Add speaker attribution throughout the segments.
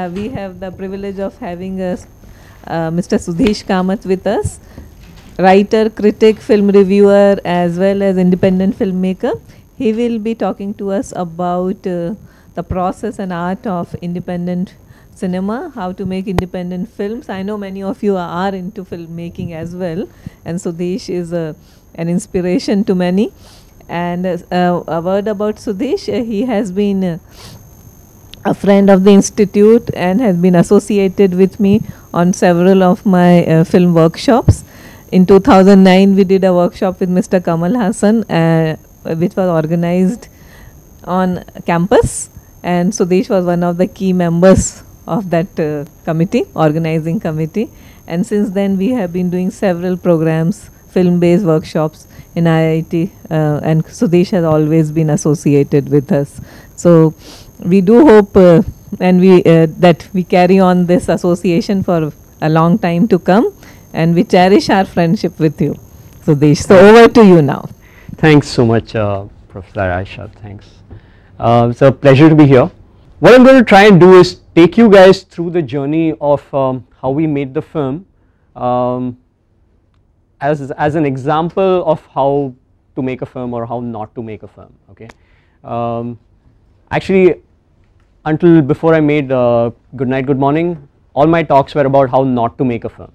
Speaker 1: Uh, we have the privilege of having uh, uh, Mr. Sudhish Kamath with us, writer, critic, film reviewer, as well as independent filmmaker. He will be talking to us about uh, the process and art of independent cinema, how to make independent films. I know many of you are into filmmaking as well, and Sudhish is uh, an inspiration to many. And uh, a word about Sudhish, uh, he has been a friend of the institute and has been associated with me on several of my uh, film workshops. In 2009, we did a workshop with Mr. Kamal Haasan, uh, which was organized on campus, and Sudhish was one of the key members of that uh, committee, organizing committee. And since then, we have been doing several programs, film-based workshops in IIT, uh, and Sudhish has always been associated with us. So we do hope uh, and we uh, that we carry on this association for a long time to come, and we cherish our friendship with you, Sudhish. So over to you now.
Speaker 2: Thanks so much, uh, Professor Aysha. Thanks. Uh, it's a pleasure to be here. What I'm going to try and do is take you guys through the journey of um, how we made the film um, as, as an example of how to make a film or how not to make a film. Okay. Um, actually, until before I made uh, Good Night, Good Morning, all my talks were about how not to make a film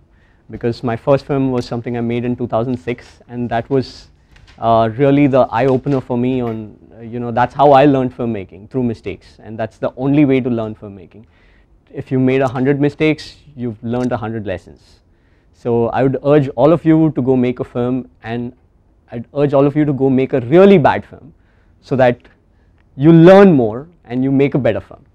Speaker 2: because my first film was something I made in 2006 and that was uh, really the eye opener for me on uh, you know that's how I learned filmmaking through mistakes and that's the only way to learn filmmaking. If you made a hundred mistakes you've learned a hundred lessons. So I would urge all of you to go make a film and I'd urge all of you to go make a really bad film so that you learn more and you make a better film.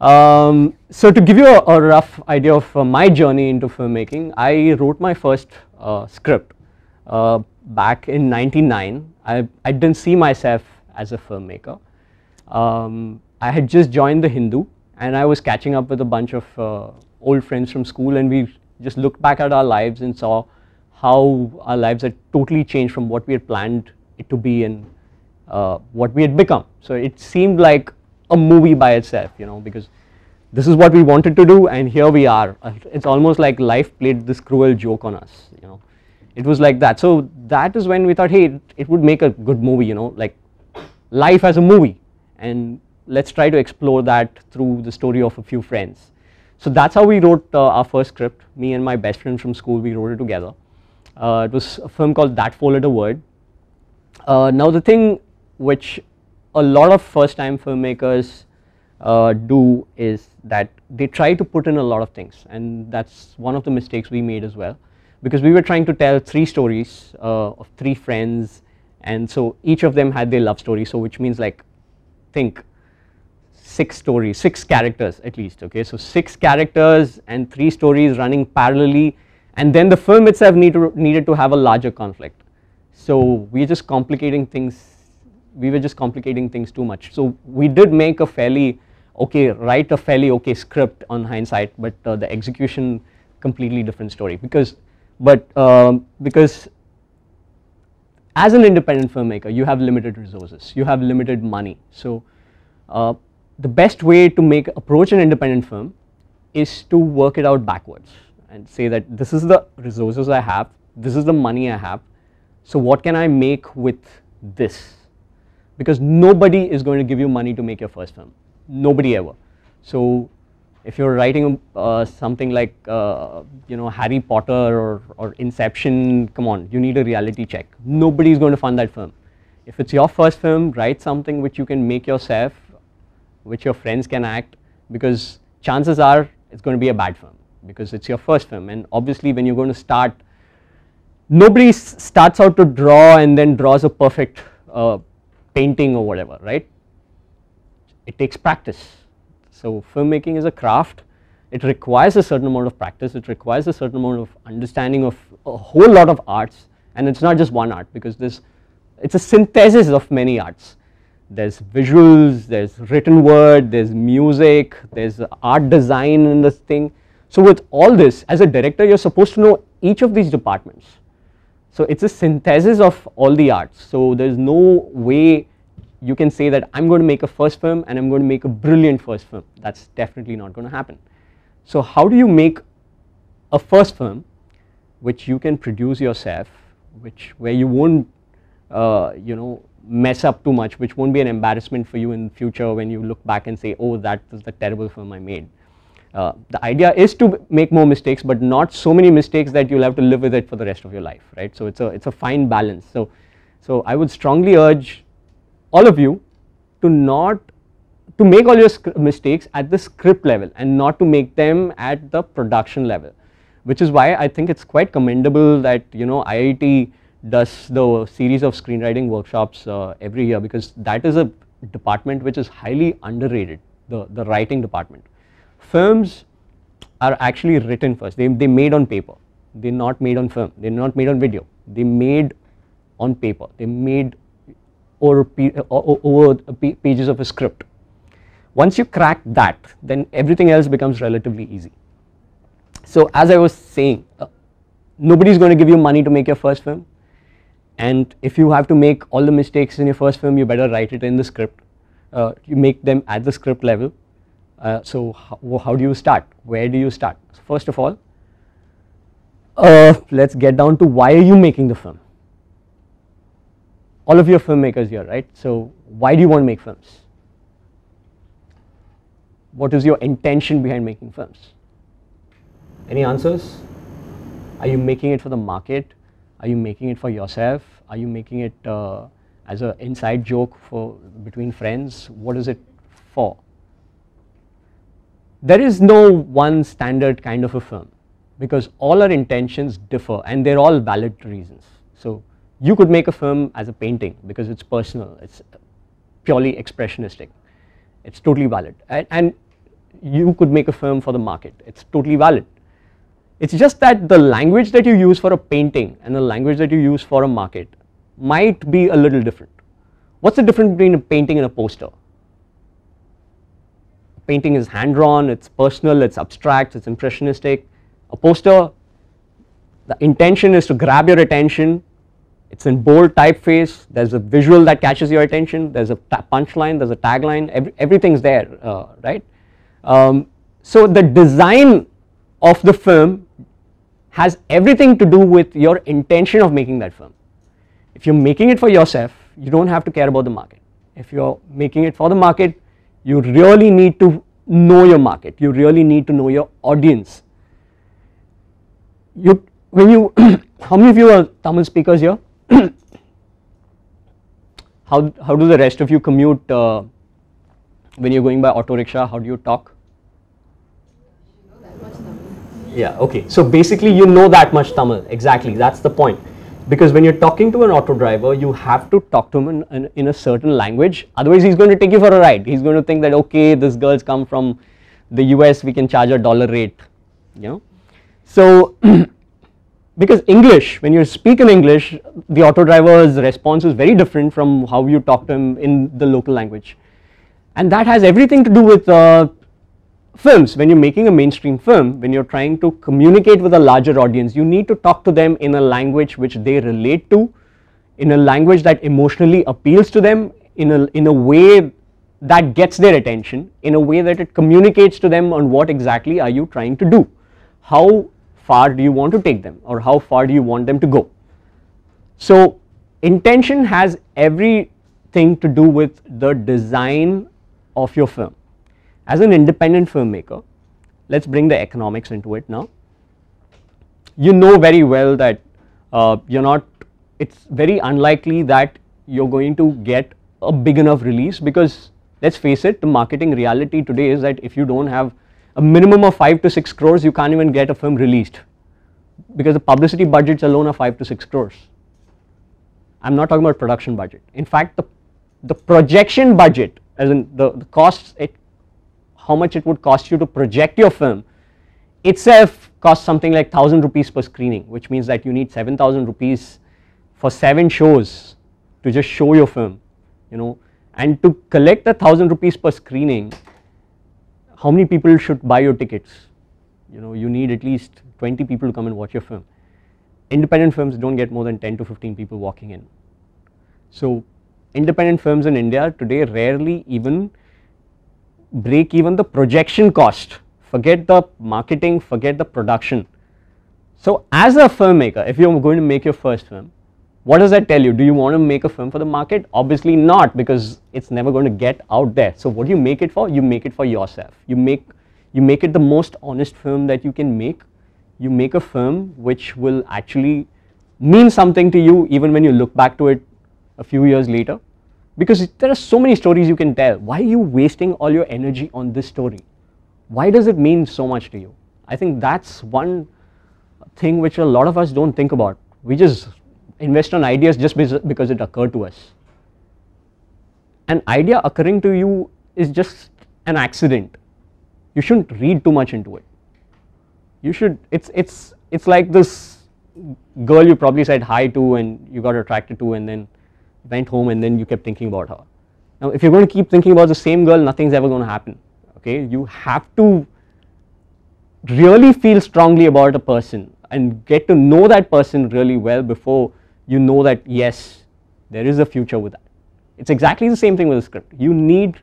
Speaker 2: Um, so to give you a, a rough idea of uh, my journey into filmmaking, I wrote my first uh, script uh, back in 99. I, I didn't see myself as a filmmaker. Um, I had just joined the Hindu and I was catching up with a bunch of uh, old friends from school and we just looked back at our lives and saw how our lives had totally changed from what we had planned it to be and uh, what we had become. So it seemed like a movie by itself, you know, because this is what we wanted to do and here we are. It's almost like life played this cruel joke on us, you know. It was like that. So that is when we thought, hey, it, it would make a good movie, you know, like life as a movie and let's try to explore that through the story of a few friends. So that's how we wrote uh, our first script. Me and my best friend from school, we wrote it together. Uh, it was a film called That Four Letter Word. Uh, now the thing which a lot of first time filmmakers uh, do is that they try to put in a lot of things. And that's one of the mistakes we made as well. Because we were trying to tell three stories uh, of three friends. And so each of them had their love story. So which means like think six stories six characters at least okay? So six characters and three stories running parallelly. And then the film itself need to, needed to have a larger conflict. So we're just complicating things we were just complicating things too much. So we did make a fairly okay, write a fairly okay script on hindsight, but uh, the execution completely different story because, but um, because as an independent filmmaker, you have limited resources, you have limited money. So uh, the best way to make approach an independent film is to work it out backwards and say that this is the resources I have, this is the money I have, so what can I make with this because nobody is going to give you money to make your first film. Nobody ever. So if you're writing uh, something like uh, you know Harry Potter or, or Inception come on you need a reality check. Nobody is going to fund that film. If it's your first film write something which you can make yourself which your friends can act because chances are it's going to be a bad film because it's your first film. And obviously when you're going to start nobody starts out to draw and then draws a perfect uh, painting or whatever, right? It takes practice. So filmmaking is a craft. It requires a certain amount of practice. It requires a certain amount of understanding of a whole lot of arts and it's not just one art because this it's a synthesis of many arts. There's visuals, there's written word, there's music, there's art design in this thing. So with all this as a director you're supposed to know each of these departments so it's a synthesis of all the arts. So there's no way you can say that I'm going to make a first film and I'm going to make a brilliant first film. That's definitely not going to happen. So how do you make a first film which you can produce yourself, which where you won't, uh, you know, mess up too much, which won't be an embarrassment for you in the future when you look back and say, oh, that was the terrible film I made. Uh, the idea is to make more mistakes, but not so many mistakes that you'll have to live with it for the rest of your life, right? So it's a it's a fine balance. So so I would strongly urge all of you to not to make all your mistakes at the script level and not to make them at the production level, which is why I think it's quite commendable that you know IIT does the series of screenwriting workshops uh, every year because that is a department which is highly underrated, the the writing department films are actually written first, they, they made on paper, they are not made on film, they are not made on video, they made on paper, they made over, over pages of a script. Once you crack that, then everything else becomes relatively easy. So as I was saying, uh, nobody is going to give you money to make your first film. And if you have to make all the mistakes in your first film, you better write it in the script, uh, you make them at the script level uh, so how, how, do you start? Where do you start? First of all, uh, let's get down to why are you making the film? All of you are filmmakers here, right? So why do you want to make films? What is your intention behind making films? Any answers? Are you making it for the market? Are you making it for yourself? Are you making it uh, as an inside joke for between friends? What is it for? There is no one standard kind of a firm because all our intentions differ and they're all valid reasons. So you could make a firm as a painting because it's personal, it's purely expressionistic, it's totally valid and, and you could make a firm for the market, it's totally valid. It's just that the language that you use for a painting and the language that you use for a market might be a little different. What's the difference between a painting and a poster? Painting is hand drawn, it's personal, it's abstract, it's impressionistic. A poster, the intention is to grab your attention, it's in bold typeface, there's a visual that catches your attention, there's a punchline, there's a tagline, every, everything's there, uh, right. Um, so the design of the film has everything to do with your intention of making that film. If you're making it for yourself, you don't have to care about the market. If you're making it for the market, you really need to know your market, you really need to know your audience. You when you how many of you are Tamil speakers here? how how do the rest of you commute uh, when you're going by auto rickshaw? How do you talk? Yeah, okay. So basically, you know that much Tamil. Exactly, that's the point because when you're talking to an auto driver you have to talk to him in, in, in, a certain language. Otherwise he's going to take you for a ride. He's going to think that okay this girl's come from the US we can charge a dollar rate you know? So because English when you speak in English the auto driver's response is very different from how you talk to him in the local language. And that has everything to do with uh, films. When you are making a mainstream film when you are trying to communicate with a larger audience you need to talk to them in a language which they relate to in a language that emotionally appeals to them in a in a way that gets their attention in a way that it communicates to them on what exactly are you trying to do. How far do you want to take them or how far do you want them to go? So intention has everything to do with the design of your film as an independent filmmaker, let us bring the economics into it now. You know very well that uh, you are not, it is very unlikely that you are going to get a big enough release because let us face it the marketing reality today is that if you do not have a minimum of 5 to 6 crores you can't even get a film released because the publicity budgets alone are 5 to 6 crores. I am not talking about production budget. In fact, the, the projection budget as in the, the costs it how much it would cost you to project your film itself costs something like 1000 rupees per screening which means that you need 7000 rupees for 7 shows to just show your film you know. And to collect the 1000 rupees per screening how many people should buy your tickets? You know you need at least 20 people to come and watch your film. Independent films don't get more than 10 to 15 people walking in. So independent films in India today rarely even break even the projection cost. Forget the marketing, forget the production. So as a filmmaker, if you're going to make your first film, what does that tell you? Do you want to make a film for the market? Obviously not because it's never going to get out there. So what do you make it for? You make it for yourself. You make, you make it the most honest film that you can make. You make a film which will actually mean something to you even when you look back to it a few years later. Because there are so many stories you can tell. Why are you wasting all your energy on this story? Why does it mean so much to you? I think that's one thing which a lot of us don't think about. We just invest on ideas just because it occurred to us. An idea occurring to you is just an accident. You shouldn't read too much into it. You should, it's, it's, it's like this girl you probably said hi to and you got attracted to and then went home and then you kept thinking about her. Now if you're going to keep thinking about the same girl, nothing's ever going to happen. Okay, you have to really feel strongly about a person and get to know that person really well before you know that yes, there is a future with that. It's exactly the same thing with a script. You need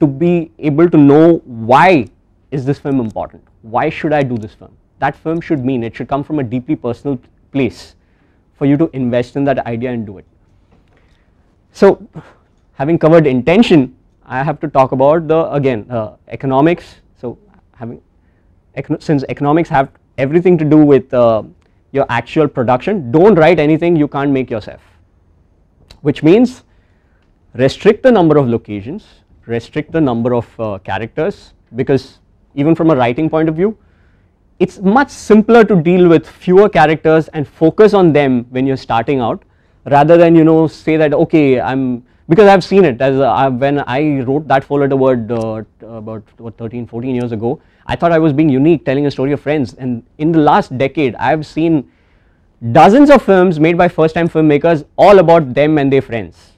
Speaker 2: to be able to know why is this film important? Why should I do this film? That film should mean it should come from a deeply personal place for you to invest in that idea and do it. So having covered intention, I have to talk about the again uh, economics. So having since economics have everything to do with uh, your actual production, don't write anything you can't make yourself, which means restrict the number of locations, restrict the number of uh, characters because even from a writing point of view, it's much simpler to deal with fewer characters and focus on them when you're starting out rather than you know say that okay I'm because I've seen it as uh, when I wrote that four letter word uh, about what, 13 14 years ago I thought I was being unique telling a story of friends. And in the last decade I've seen dozens of films made by first time filmmakers all about them and their friends.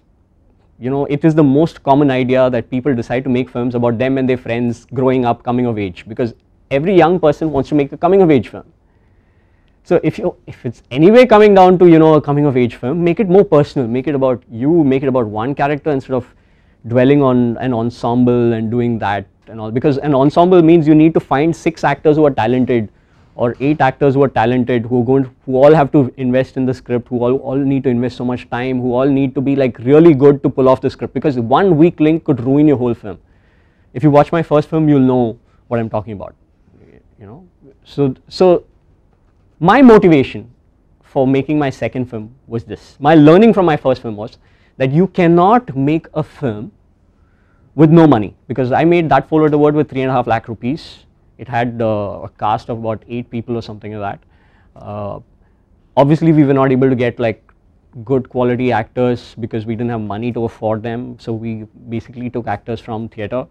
Speaker 2: You know it is the most common idea that people decide to make films about them and their friends growing up coming of age because every young person wants to make a coming of age film so if you if it's anyway coming down to you know a coming of age film make it more personal make it about you make it about one character instead of dwelling on an ensemble and doing that and all. Because an ensemble means you need to find six actors who are talented or eight actors who are talented who are going to, who all have to invest in the script who all, all need to invest so much time who all need to be like really good to pull off the script. Because one weak link could ruin your whole film. If you watch my first film you'll know what i'm talking about you know? So so my motivation for making my second film was this. My learning from my first film was that you cannot make a film with no money because I made that four letter word with three and a half lakh rupees. It had uh, a cast of about eight people or something like that. Uh, obviously, we were not able to get like good quality actors because we didn't have money to afford them. So we basically took actors from theatre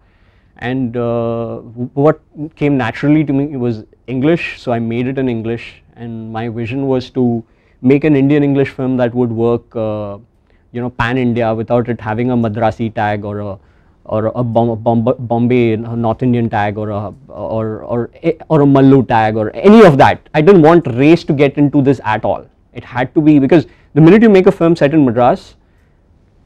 Speaker 2: and uh, what came naturally to me was English so I made it in English and my vision was to make an Indian English film that would work uh, you know pan India without it having a Madrasi tag or a or a Bombay North Indian tag or a or or or a Mallu tag or any of that. I didn't want race to get into this at all. It had to be because the minute you make a film set in Madras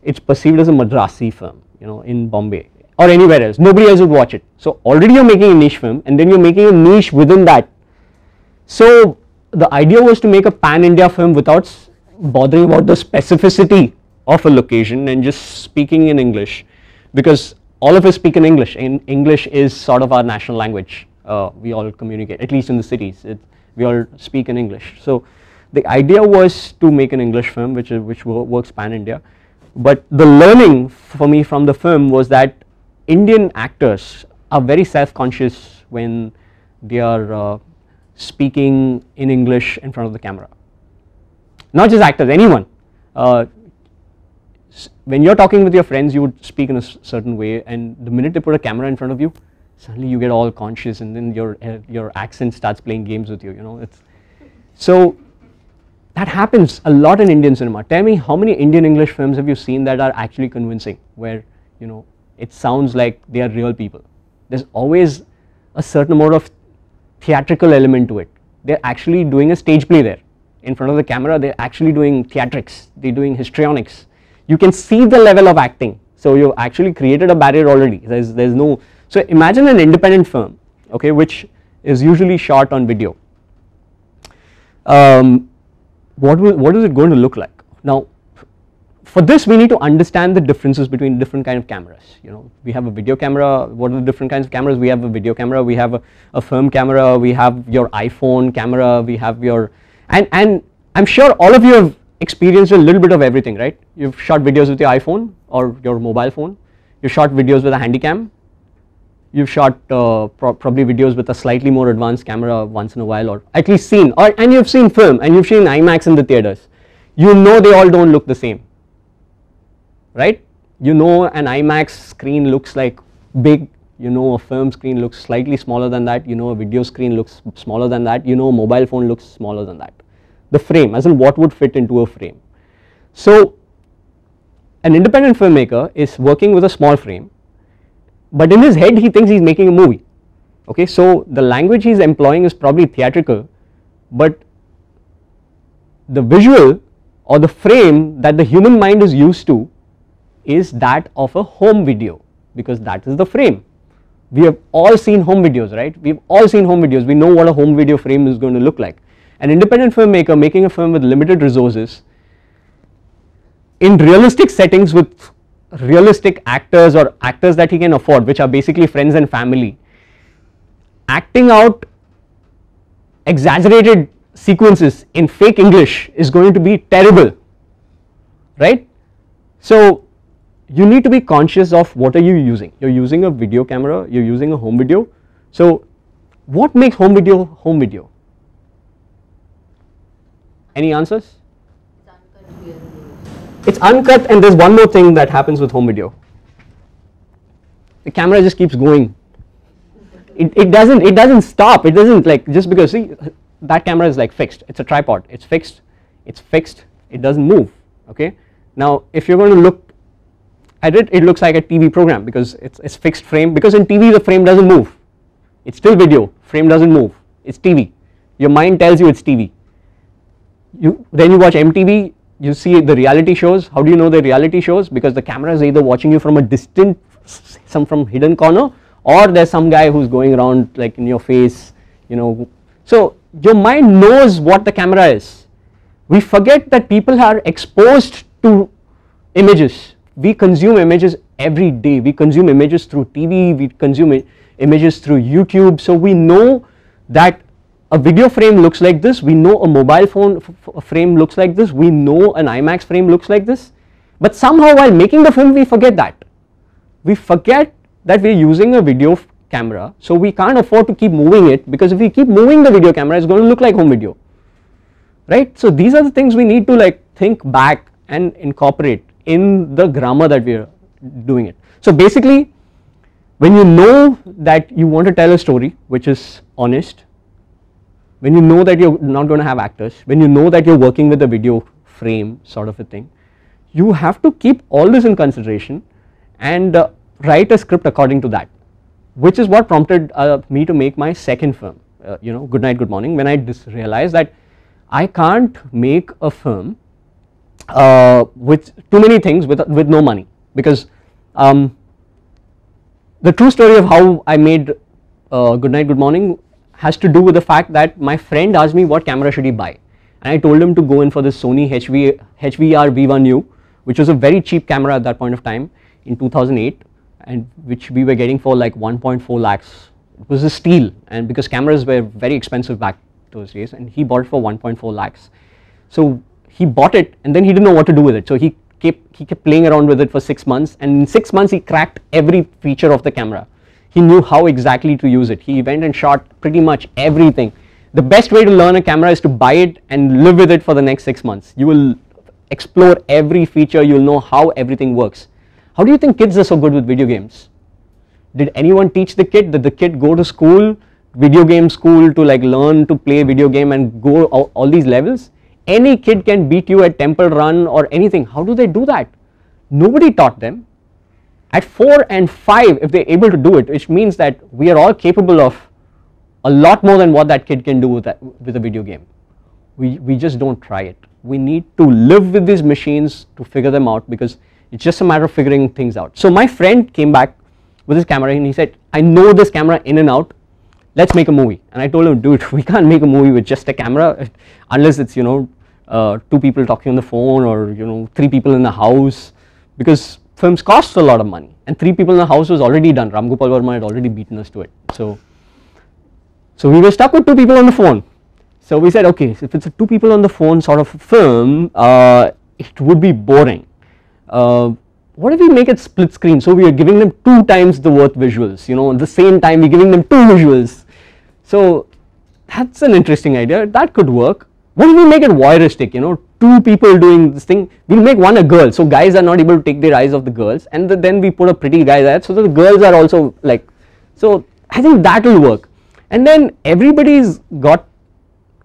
Speaker 2: it's perceived as a Madrasi film you know in Bombay or anywhere else. Nobody else would watch it. So already you're making a niche film and then you're making a niche within that. So the idea was to make a pan India film without bothering about the specificity of a location and just speaking in English. Because all of us speak in English. And English is sort of our national language uh, we all communicate at least in the cities. It, we all speak in English. So the idea was to make an English film which, which works pan India but the learning for me from the film was that Indian actors are very self-conscious when they are uh, speaking in English in front of the camera. Not just actors, anyone. Uh, when you're talking with your friends, you would speak in a certain way, and the minute they put a camera in front of you, suddenly you get all conscious, and then your uh, your accent starts playing games with you. You know, it's so that happens a lot in Indian cinema. Tell me, how many Indian English films have you seen that are actually convincing, where you know it sounds like they are real people. There's always a certain amount of theatrical element to it. They're actually doing a stage play there. In front of the camera, they're actually doing theatrics, they're doing histrionics. you can see the level of acting. So you have actually created a barrier already. There's there's no so imagine an independent film, okay, which is usually shot on video. Um, what will, what is it going to look like? Now, for this we need to understand the differences between different kind of cameras. You know, we have a video camera. What are the different kinds of cameras? We have a video camera. We have a, a film camera. We have your iPhone camera. We have your and and I'm sure all of you have experienced a little bit of everything, right? You've shot videos with your iPhone or your mobile phone. You have shot videos with a handycam. You've shot uh, pro probably videos with a slightly more advanced camera once in a while, or at least seen, or and you've seen film and you've seen IMAX in the theaters. You know they all don't look the same, right? You know an IMAX screen looks like big. You know a film screen looks slightly smaller than that. You know a video screen looks smaller than that. You know a mobile phone looks smaller than that the frame as in what would fit into a frame. So an independent filmmaker is working with a small frame but in his head he thinks he is making a movie okay. So the language he is employing is probably theatrical but the visual or the frame that the human mind is used to is that of a home video because that is the frame. We have all seen home videos right, we have all seen home videos, we know what a home video frame is going to look like an independent filmmaker making a film with limited resources in realistic settings with realistic actors or actors that he can afford which are basically friends and family acting out exaggerated sequences in fake English is going to be terrible right. So you need to be conscious of what are you using you are using a video camera you are using a home video. So what makes home video home video any answers? It's uncut and there's one more thing that happens with home video. The camera just keeps going. It, it doesn't it doesn't stop. It doesn't like just because see that camera is like fixed. It's a tripod. It's fixed. It's fixed. It doesn't move. Okay. Now if you're going to look at it, it looks like a TV program because it's, it's fixed frame because in TV the frame doesn't move. It's still video. Frame doesn't move. It's TV. Your mind tells you it's TV you then you watch MTV you see the reality shows how do you know the reality shows because the camera is either watching you from a distant some from hidden corner or there's some guy who's going around like in your face you know so your mind knows what the camera is we forget that people are exposed to images we consume images every day. We consume images through TV we consume images through YouTube. So we know that a video frame looks like this, we know a mobile phone frame looks like this, we know an IMAX frame looks like this, but somehow while making the film we forget that. We forget that we are using a video camera, so we can't afford to keep moving it because if we keep moving the video camera it's going to look like home video, right. So these are the things we need to like think back and incorporate in the grammar that we are doing it. So basically when you know that you want to tell a story which is honest when you know that you're not going to have actors, when you know that you're working with a video frame sort of a thing, you have to keep all this in consideration and uh, write a script according to that which is what prompted uh, me to make my second film uh, you know good night good morning when I just realized that I can't make a film uh, with too many things with, with no money. Because um, the true story of how I made uh, good night good morning has to do with the fact that my friend asked me what camera should he buy. And I told him to go in for this Sony HV, HVR V1U which was a very cheap camera at that point of time in 2008 and which we were getting for like 1.4 lakhs. It was a steal and because cameras were very expensive back those days and he bought for 1.4 lakhs. So he bought it and then he didn't know what to do with it so he kept he kept playing around with it for 6 months and in 6 months he cracked every feature of the camera he knew how exactly to use it. He went and shot pretty much everything. The best way to learn a camera is to buy it and live with it for the next 6 months. You will explore every feature, you will know how everything works. How do you think kids are so good with video games? Did anyone teach the kid? Did the kid go to school, video game school to like learn to play video game and go all, all these levels? Any kid can beat you at temple run or anything. How do they do that? Nobody taught them at 4 and 5 if they are able to do it which means that we are all capable of a lot more than what that kid can do with, that, with a video game. we, we just don't try it. We need to live with these machines to figure them out because it's just a matter of figuring things out. So my friend came back with his camera and he said, I know this camera in and out, let's make a movie. And I told him, dude, we can't make a movie with just a camera unless it's, you know, uh, two people talking on the phone or, you know, three people in the house because films cost a lot of money and three people in the house was already done. Ram Gopal Varma had already beaten us to it. So, so we were stuck with two people on the phone. So we said, okay, so if it's a two people on the phone sort of film, uh, it would be boring. Uh, what if we make it split screen? So we are giving them two times the worth visuals, you know, at the same time we're giving them two visuals. So that's an interesting idea, that could work. What if we make it voyeuristic, you know, two people doing this thing, we'll make one a girl, so guys are not able to take their eyes off the girls and the, then we put a pretty guy there so the girls are also like, so I think that will work. And then everybody's got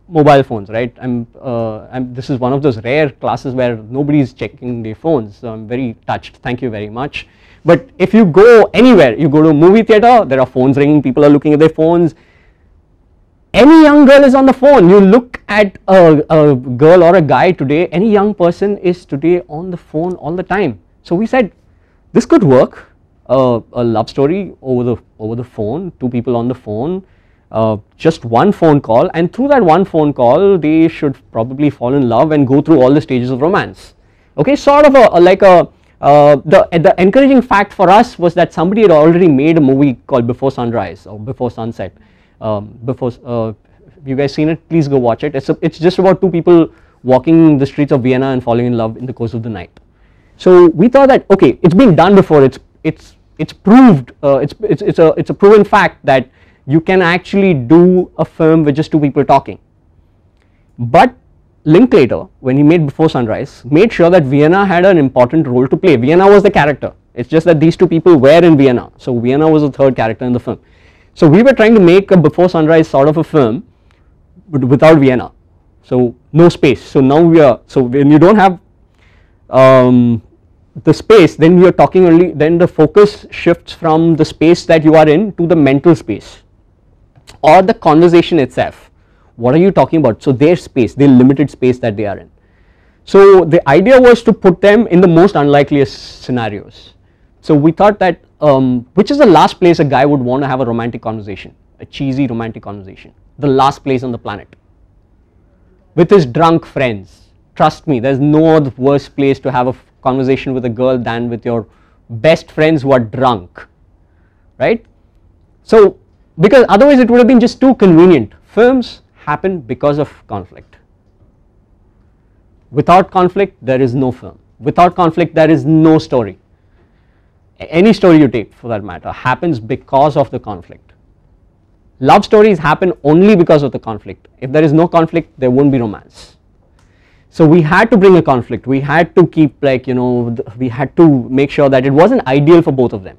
Speaker 2: mobile phones, right? I'm, uh, I'm, this is one of those rare classes where nobody is checking their phones, so I'm very touched, thank you very much. But if you go anywhere, you go to a movie theater, there are phones ringing, people are looking at their phones. Any young girl is on the phone, you look at a, a girl or a guy today, any young person is today on the phone all the time. So we said, this could work, uh, a love story over the, over the phone, two people on the phone, uh, just one phone call. And through that one phone call they should probably fall in love and go through all the stages of romance. Okay sort of a, a like a uh, the the encouraging fact for us was that somebody had already made a movie called before sunrise or before sunset um, before uh, you guys seen it please go watch it it's a, it's just about two people walking the streets of vienna and falling in love in the course of the night so we thought that okay it's been done before it's it's it's proved uh, it's it's it's a it's a proven fact that you can actually do a film with just two people talking. But Linklater when he made Before Sunrise made sure that Vienna had an important role to play. Vienna was the character. It's just that these two people were in Vienna. So Vienna was the third character in the film. So we were trying to make a Before Sunrise sort of a film without Vienna. So no space. So now we are, so when you don't have um, the space then you are talking only, then the focus shifts from the space that you are in to the mental space or the conversation itself what are you talking about so their space their limited space that they are in so the idea was to put them in the most unlikeliest scenarios so we thought that um, which is the last place a guy would want to have a romantic conversation a cheesy romantic conversation the last place on the planet with his drunk friends trust me there is no other worse place to have a conversation with a girl than with your best friends who are drunk right so because otherwise it would have been just too convenient. Films happen because of conflict. Without conflict there is no film, without conflict there is no story. Any story you take for that matter happens because of the conflict. Love stories happen only because of the conflict. If there is no conflict there won't be romance. So we had to bring a conflict, we had to keep like you know we had to make sure that it wasn't ideal for both of them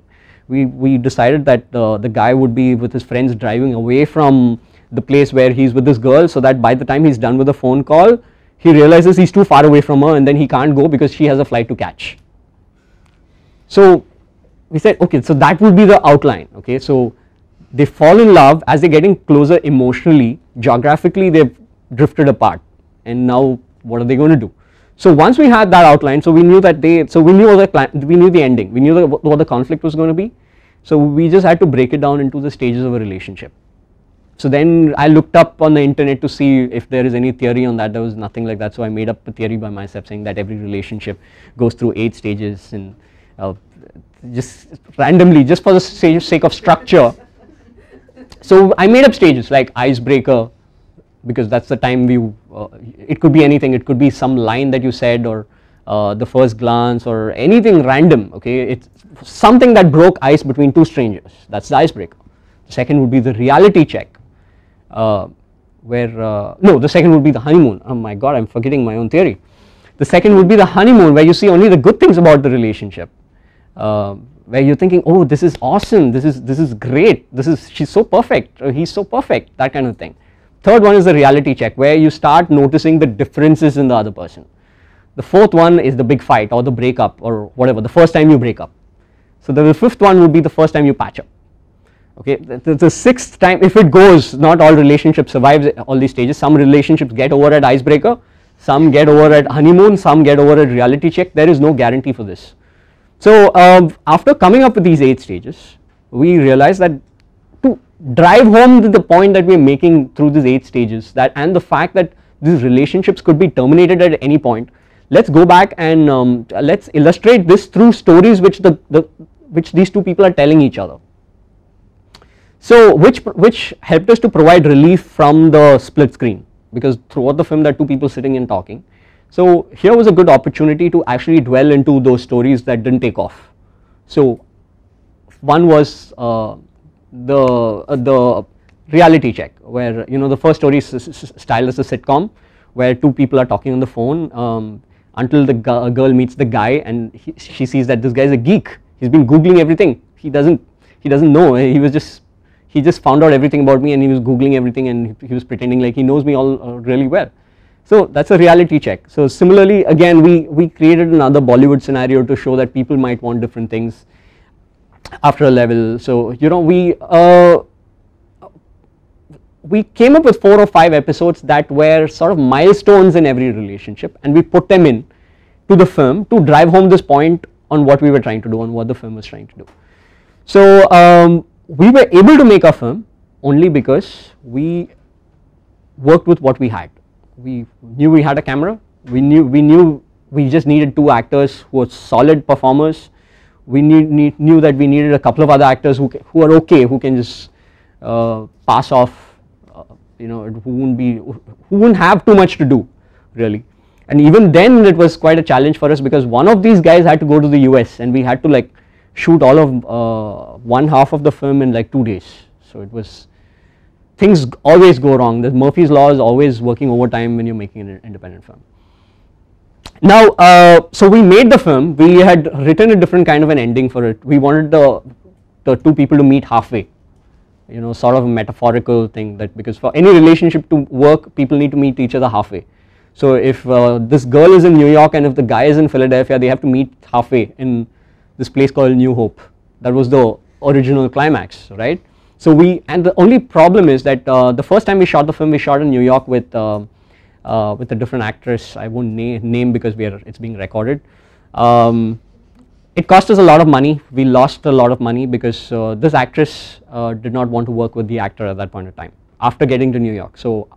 Speaker 2: we, we decided that uh, the guy would be with his friends driving away from the place where he's with this girl so that by the time he's done with the phone call he realizes he's too far away from her and then he can't go because she has a flight to catch. So we said okay so that would be the outline okay? So they fall in love. As they're getting closer emotionally geographically they've drifted apart. And now what are they going to do? So once we had that outline so we knew that they so we knew the we knew the ending. We knew the, what the conflict was going to be. So we just had to break it down into the stages of a relationship. So then I looked up on the internet to see if there is any theory on that. There was nothing like that. So I made up a theory by myself saying that every relationship goes through 8 stages and uh, just randomly just for the sake of structure. So I made up stages like icebreaker because that's the time we uh, it could be anything it could be some line that you said or uh, the first glance or anything random okay it's something that broke ice between two strangers that is the icebreaker. The second would be the reality check uh, where uh, no the second would be the honeymoon oh my god I am forgetting my own theory. The second would be the honeymoon where you see only the good things about the relationship uh, where you are thinking oh this is awesome this is this is great this is she is so perfect he is so perfect that kind of thing. Third one is the reality check where you start noticing the differences in the other person. The fourth one is the big fight or the breakup or whatever the first time you break up so the fifth one would be the first time you patch up Okay, the, the, the sixth time, if it goes, not all relationships survive all these stages. Some relationships get over at icebreaker, some get over at honeymoon, some get over at reality check. There is no guarantee for this. So um, after coming up with these eight stages, we realized that to drive home the point that we are making through these eight stages that and the fact that these relationships could be terminated at any point, let's go back and um, let's illustrate this through stories which the, the which these two people are telling each other. So which which helped us to provide relief from the split screen because throughout the film there are two people sitting and talking. So here was a good opportunity to actually dwell into those stories that didn't take off. So one was uh, the uh, the reality check where you know the first story is styled as a sitcom where two people are talking on the phone um, until the girl meets the guy and he, she sees that this guy is a geek. He's been googling everything. He doesn't he doesn't know. He was just he just found out everything about me and he was googling everything and he was pretending like he knows me all uh, really well so that's a reality check so similarly again we we created another bollywood scenario to show that people might want different things after a level so you know we uh, we came up with four or five episodes that were sort of milestones in every relationship and we put them in to the film to drive home this point on what we were trying to do on what the film was trying to do. So um, we were able to make a film only because we worked with what we had. We knew we had a camera, we knew we knew we just needed two actors who were solid performers. We knew, knew that we needed a couple of other actors who, who are okay, who can just uh, pass off you know who wouldn't be who wouldn't have too much to do really. And even then it was quite a challenge for us because one of these guys had to go to the US and we had to like shoot all of uh, one half of the film in like two days. So it was things always go wrong. The Murphy's law is always working overtime when you're making an independent film. Now uh, so we made the film. We had written a different kind of an ending for it. We wanted the the two people to meet halfway. You know sort of a metaphorical thing that because for any relationship to work people need to meet each other halfway. So if uh, this girl is in New York and if the guy is in Philadelphia they have to meet halfway in this place called New Hope. That was the original climax right. So we and the only problem is that uh, the first time we shot the film we shot in New York with uh, uh with a different actress. I won't na name because we are it's being recorded. Um, it cost us a lot of money. We lost a lot of money because uh, this actress uh, did not want to work with the actor at that point of time after getting to New York. So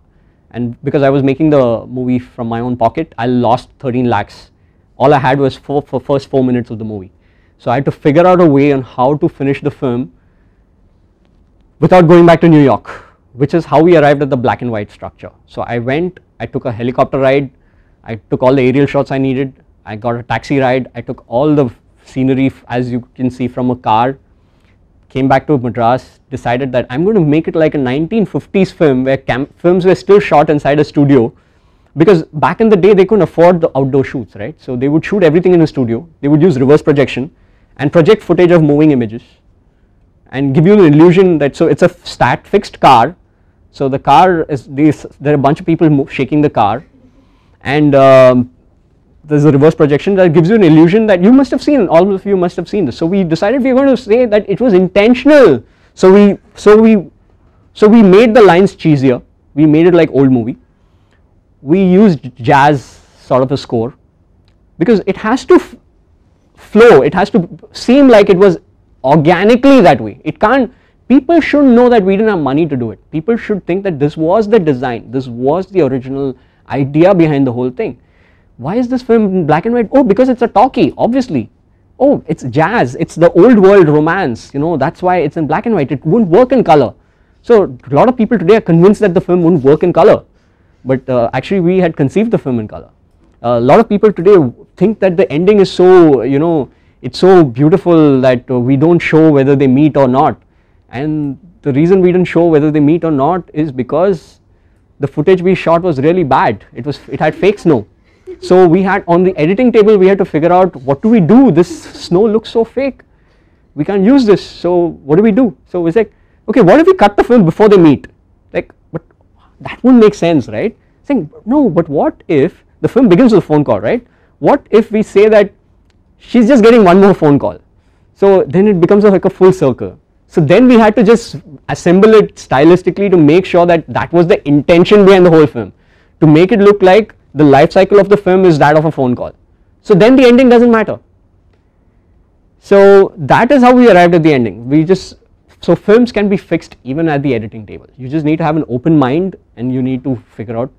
Speaker 2: and because I was making the movie from my own pocket I lost 13 lakhs. All I had was for, for first 4 minutes of the movie. So I had to figure out a way on how to finish the film without going back to New York which is how we arrived at the black and white structure. So I went I took a helicopter ride I took all the aerial shots I needed I got a taxi ride I took all the scenery as you can see from a car came back to Madras decided that I am going to make it like a 1950s film where films were still shot inside a studio because back in the day they couldn't afford the outdoor shoots right? So they would shoot everything in a studio they would use reverse projection and project footage of moving images and give you the illusion that so it's a stat fixed car. So the car is these there are a bunch of people shaking the car. And um, there is a reverse projection that gives you an illusion that you must have seen all of you must have seen this. So we decided we are going to say that it was intentional. So we so we so we made the lines cheesier. We made it like old movie. We used jazz sort of a score because it has to flow. It has to seem like it was organically that way it can't people should know that we didn't have money to do it people should think that this was the design this was the original idea behind the whole thing why is this film in black and white? Oh, because it's a talkie, obviously. Oh, it's jazz, it's the old world romance, you know, that's why it's in black and white, it wouldn't work in color. So a lot of people today are convinced that the film wouldn't work in color, but uh, actually we had conceived the film in color. Uh, a lot of people today think that the ending is so, you know, it's so beautiful that uh, we don't show whether they meet or not. And the reason we didn't show whether they meet or not is because the footage we shot was really bad. It was, it had fake snow. So we had on the editing table we had to figure out what do we do? This snow looks so fake. We can't use this. So what do we do? So we like okay what if we cut the film before they meet? Like but that wouldn't make sense right? Saying no but what if the film begins with a phone call right? What if we say that she's just getting one more phone call so then it becomes like a full circle So then we had to just assemble it stylistically to make sure that that was the intention behind the whole film, to make it look like the life cycle of the film is that of a phone call. So then the ending doesn't matter. So that is how we arrived at the ending. We just so films can be fixed even at the editing table. You just need to have an open mind and you need to figure out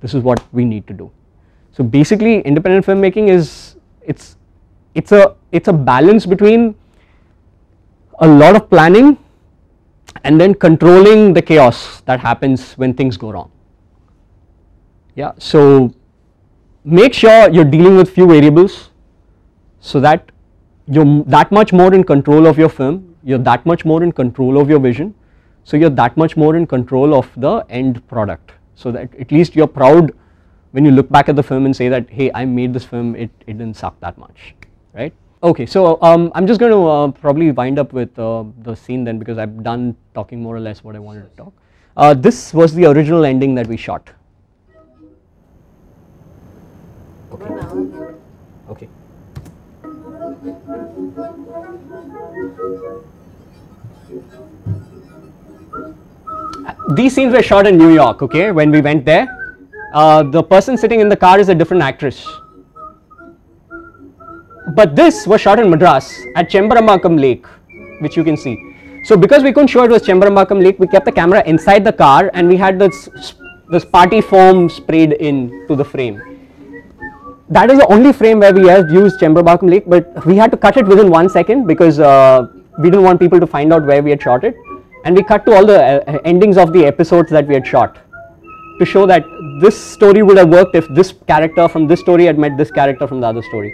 Speaker 2: this is what we need to do. So basically independent filmmaking is it's it's a it's a balance between a lot of planning and then controlling the chaos that happens when things go wrong. Yeah, so make sure you're dealing with few variables so that you're that much more in control of your film, you're that much more in control of your vision, so you're that much more in control of the end product. So that at least you're proud when you look back at the film and say that, hey, I made this film, it, it didn't suck that much, right? Okay, so um, I'm just going to uh, probably wind up with uh, the scene then because I've done talking more or less what I wanted to talk. Uh, this was the original ending that we shot. Okay. Okay. These scenes were shot in New York, okay, when we went there. Uh, the person sitting in the car is a different actress but this was shot in Madras at Chembarambakkam Lake, which you can see. So because we couldn't show it was Chembarambakkam Lake, we kept the camera inside the car and we had this, this party foam sprayed in to the frame. That is the only frame where we have used Chembarambakkam Lake, but we had to cut it within one second because uh, we didn't want people to find out where we had shot it. And we cut to all the uh, endings of the episodes that we had shot to show that this story would have worked if this character from this story had met this character from the other story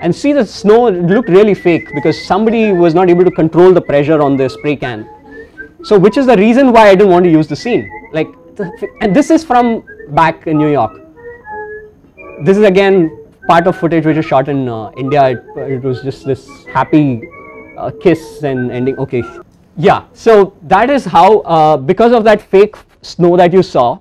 Speaker 2: and see the snow looked really fake because somebody was not able to control the pressure on the spray can. So which is the reason why I didn't want to use the scene. Like, and this is from back in New York. This is again part of footage which is shot in uh, India. It, it, was just this happy uh, kiss and ending. Okay, yeah. So that is how uh, because of that fake snow that you saw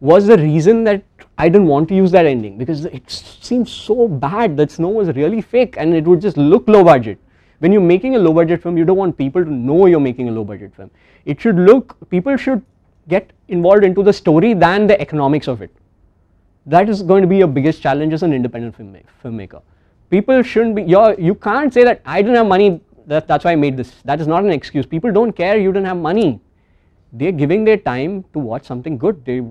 Speaker 2: was the reason that I didn't want to use that ending because it seems so bad that Snow was really fake and it would just look low budget. When you're making a low budget film, you don't want people to know you're making a low budget film. It should look, people should get involved into the story than the economics of it. That is going to be your biggest challenge as an independent filmmaker. People shouldn't be, you you can't say that I didn't have money, that, that's why I made this. That is not an excuse. People don't care you didn't have money. They're giving their time to watch something good. They,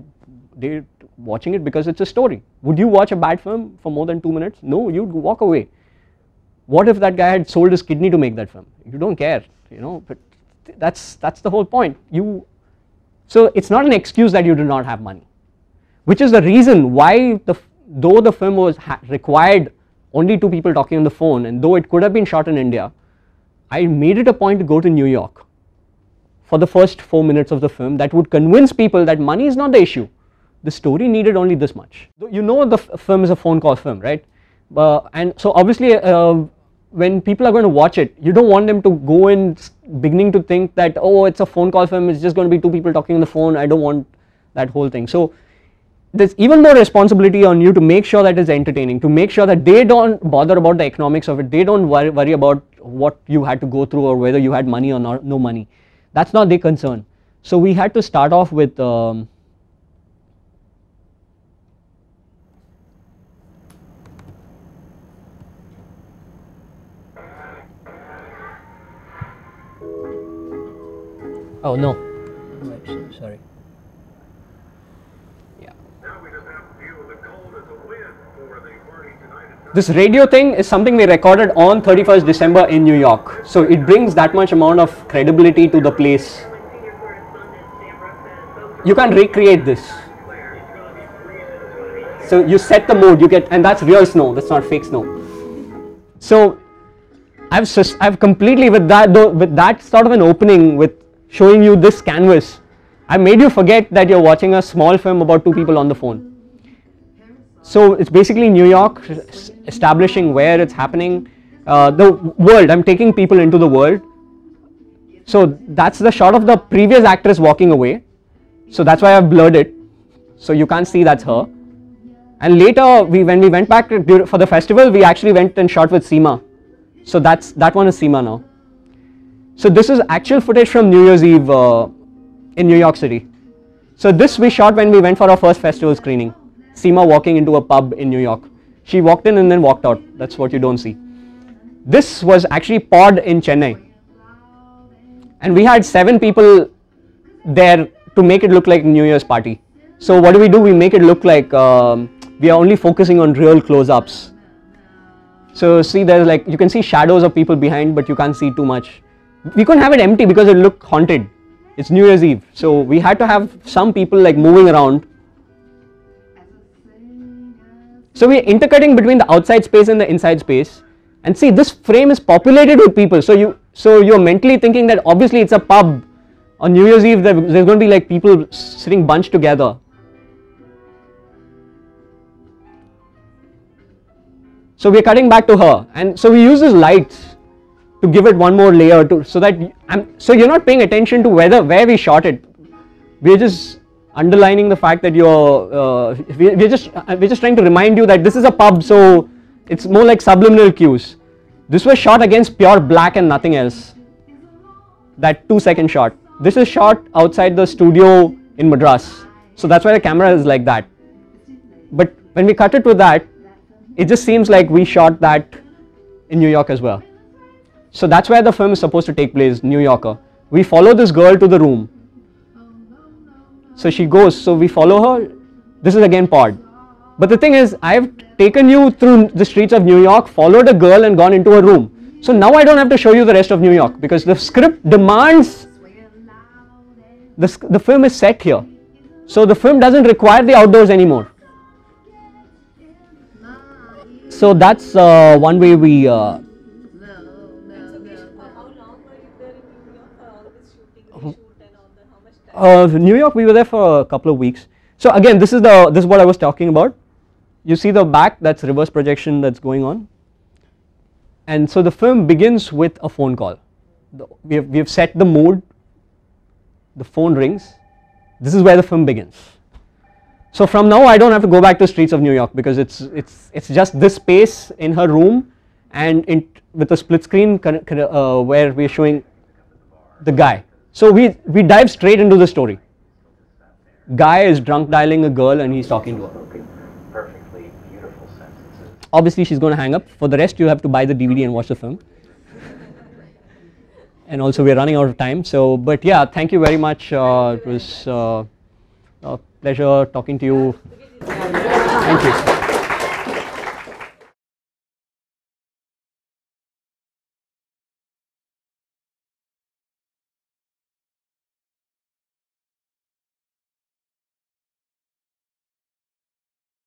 Speaker 2: they watching it because it's a story. Would you watch a bad film for more than two minutes? No, you'd walk away. What if that guy had sold his kidney to make that film? You don't care, you know, but that's, that's the whole point. You, so it's not an excuse that you do not have money, which is the reason why the, though the film was required only two people talking on the phone and though it could have been shot in India, I made it a point to go to New York for the first four minutes of the film that would convince people that money is not the issue the story needed only this much. You know the film is a phone call film, right? Uh, and so obviously uh, when people are going to watch it, you don't want them to go in beginning to think that, oh, it's a phone call film, it's just going to be two people talking on the phone, I don't want that whole thing. So there's even more responsibility on you to make sure that it's entertaining, to make sure that they don't bother about the economics of it, they don't worry, worry about what you had to go through or whether you had money or not, no money. That's not their concern. So we had to start off with um, Oh no. Sorry. Yeah. This radio thing is something we recorded on 31st December in New York. So it brings that much amount of credibility to the place. You can't recreate this. So you set the mood, you get, and that's real snow, that's not fake snow. So I've, I've completely, with that, with that sort of an opening, with showing you this canvas. I made you forget that you're watching a small film about two people on the phone. So it's basically New York establishing where it's happening, uh, the world, I'm taking people into the world. So that's the shot of the previous actress walking away. So that's why I've blurred it. So you can't see that's her. And later, we when we went back for the festival, we actually went and shot with Seema. So that's that one is Seema now. So this is actual footage from New Year's Eve uh, in New York City. So this we shot when we went for our first festival screening. Seema walking into a pub in New York. She walked in and then walked out. That's what you don't see. This was actually pod in Chennai. And we had seven people there to make it look like New Year's party. So what do we do? We make it look like um, we are only focusing on real close-ups. So see there's like, you can see shadows of people behind but you can't see too much. We couldn't have it empty because it looked haunted. It's New Year's Eve. So we had to have some people like moving around. So we're intercutting between the outside space and the inside space. And see this frame is populated with people. So you so you're mentally thinking that obviously it's a pub. On New Year's Eve there's going to be like people sitting bunched together. So we're cutting back to her and so we use this lights to give it one more layer to so that I'm, so you're not paying attention to whether where we shot it. We're just underlining the fact that you're uh, we, we're just uh, we're just trying to remind you that this is a pub so it's more like subliminal cues. This was shot against pure black and nothing else. That two second shot. This is shot outside the studio in Madras. So that's why the camera is like that. But when we cut it to that, it just seems like we shot that in New York as well. So that's where the film is supposed to take place, New Yorker. We follow this girl to the room. So she goes, so we follow her. This is again pod. But the thing is, I've taken you through the streets of New York, followed a girl and gone into a room. So now I don't have to show you the rest of New York because the script demands the, the film is set here. So the film doesn't require the outdoors anymore. So that's uh, one way we uh, Uh, New York, we were there for a couple of weeks. So again, this is the this is what I was talking about. You see the back, that's reverse projection that's going on. And so the film begins with a phone call. The, we, have, we have set the mood, the phone rings, this is where the film begins. So from now I don't have to go back to the streets of New York because it's, it's, it's just this space in her room and in, with a split screen uh, where we're showing the guy. So we, we dive straight into the story. Guy is drunk dialing a girl and he's talking to her.
Speaker 3: Perfectly beautiful sentences.
Speaker 2: Obviously she's going to hang up. For the rest you have to buy the DVD and watch the film. and also we're running out of time. So, but yeah, thank you very much. Uh, it was uh, a pleasure talking to you. Thank you.